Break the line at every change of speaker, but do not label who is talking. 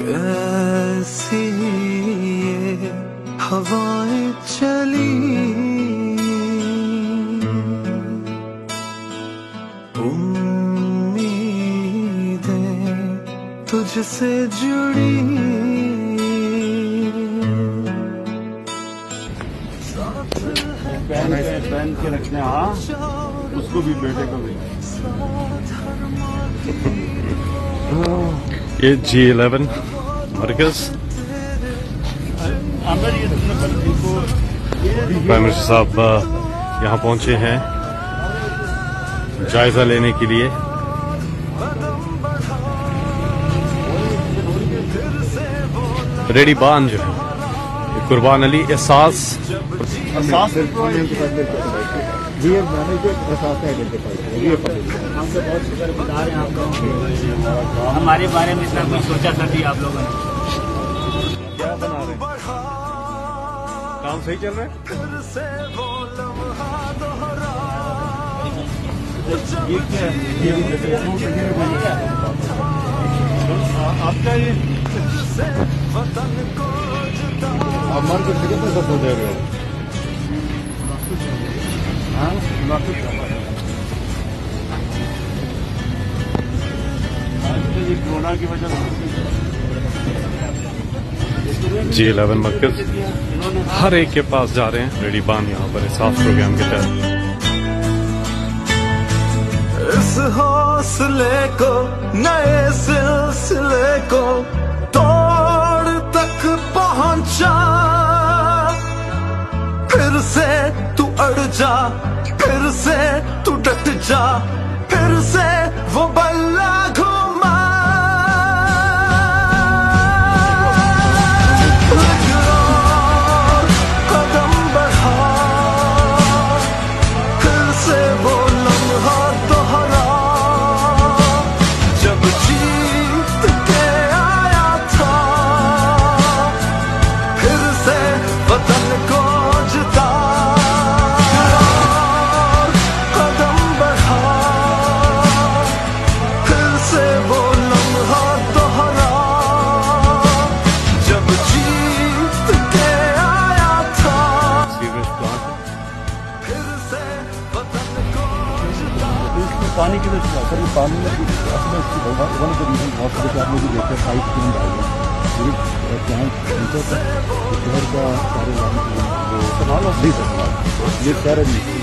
کیسی ہوائیں چلی۔ امیدیں تجھ سے جڑی۔
پہن کے رکھنا ہاں اس کو بھی بیٹے کو بھی۔
یہ جی الیون مرکز پرائم منسٹر صاحب یہاں پہنچے ہیں جائزہ لینے کے لیے۔ ریڈی بان جو ہے قربان علی احساس۔
احساس یہ
ہمارے بارے میں اتنا کچھ سوچا تھا بھی آپ لوگوں نے۔
کیا بنا رہے کام صحیح چل رہا ہے؟
آپ کا یہ آپ مار کے کتنے سب ہو؟ ہاں، جائے گا کورونا کی وجہ سے۔
جی الیون مرکز۔ ہر ایک کے پاس جا رہے ہیں۔ ریڈی بان یہاں پر احساس پروگرام کے تحت۔
اس حوصلے کو نئے سلسلے کو توڑ تک پہنچا۔ پھر سے تو اڑ جا پھر سے تو ڈٹ جا پھر سے وہ
پانی کی وجہ سے سر یہ پانی ون آف دا ریزن بہت سارے آپ لوگ بھی دیکھتے ہیں پائپ کیوں ڈال رہے ہیں پوری پلانٹ نیچر شہر کا سارے وہ سنبھال جی سر یہ کہہ رہے ہیں